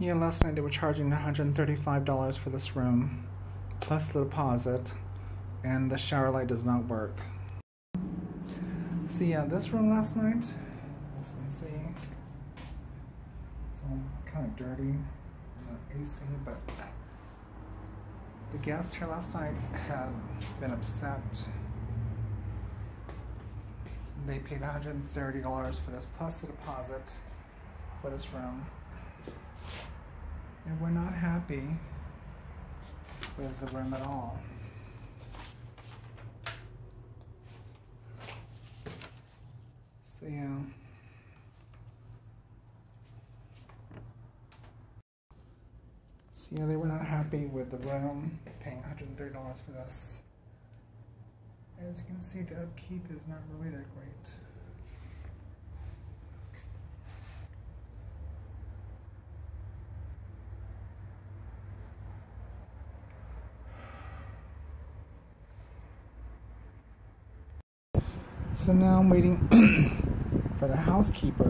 Yeah, last night they were charging $135 for this room, plus the deposit, and the shower light does not work. So yeah, this room last night, as you can see, it's all kind of dirty, not AC, but the guest here last night had been upset. They paid $130 for this, plus the deposit for this room. And we're not happy with the room at all. So yeah. So yeah, they were not happy with the room, paying $130 for this. As you can see, the upkeep is not really that great. So now I'm waiting for the housekeeper